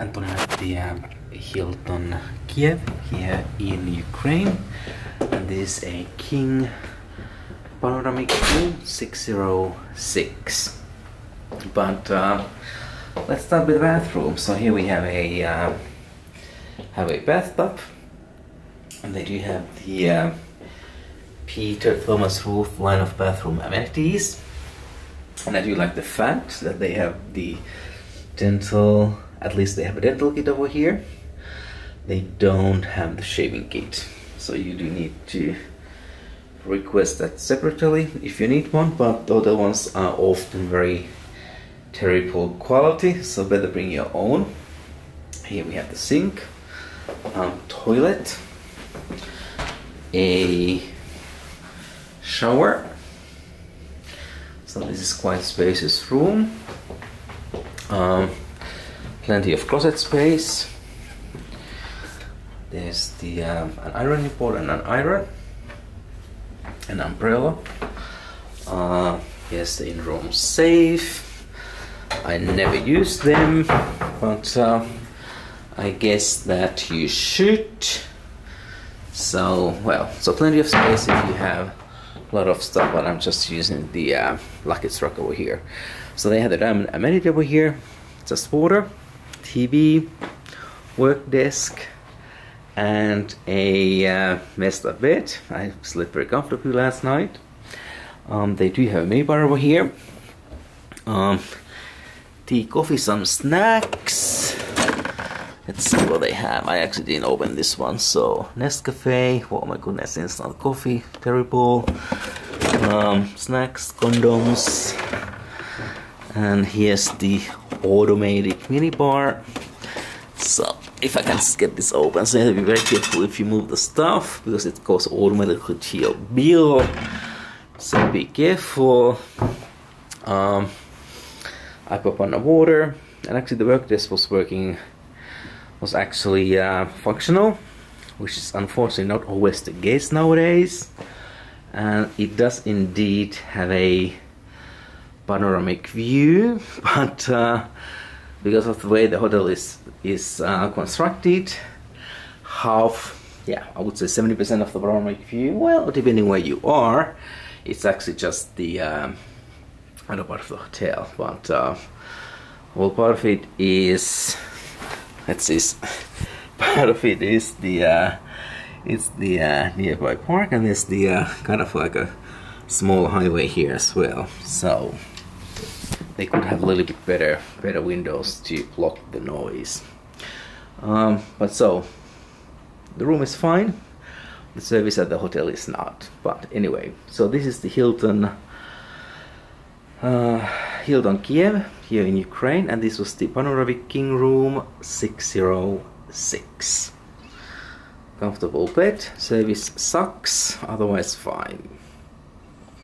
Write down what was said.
Anton at the um, Hilton Kiev here in Ukraine. And this is a King Panoramic Room 606 but uh, let's start with the bathroom. So here we have a uh, have a bathtub. And they do have the uh, Peter Thomas Roth line of bathroom amenities. And I do like the fact that they have the dental at least they have a dental kit over here. They don't have the shaving kit. So you do need to request that separately if you need one but the other ones are often very terrible quality so better bring your own. Here we have the sink um, toilet a shower. So this is quite spacious room. Um, plenty of closet space. There's the um, an ironing board and an iron. An umbrella. Uh, the in-room safe. I never use them but uh, I guess that you should. So well so plenty of space if you have a lot of stuff but I'm just using the uh, lucky struck over here. So they have the diamond amenity over here. Just water TV work desk and a uh, messed up bed I slept very comfortably last night um, they do have a minibar over here um, tea coffee some snacks Let's see what they have. I actually didn't open this one. So Nescafe. Oh my goodness, instant coffee. Terrible. Um, snacks, condoms. And here's the automatic mini bar. So if I can get this open, so you have to be very careful if you move the stuff because it goes automatically to your bill. So be careful. Um, I put on the water and actually the work desk was working was actually uh, functional which is unfortunately not always the case nowadays and it does indeed have a panoramic view but uh, because of the way the hotel is is uh, constructed half yeah I would say 70% of the panoramic view well depending where you are it's actually just the um, other part of the hotel but uh, well part of it is let's see part of it is the uh, it's the uh, nearby park and there's the uh, kind of like a small highway here as well so they could have a little bit better better windows to block the noise. Um, but so the room is fine. The service at the hotel is not. But anyway so this is the Hilton uh, Hilton Kiev here in Ukraine and this was the Panoramic King Room 606 comfortable bed service sucks otherwise fine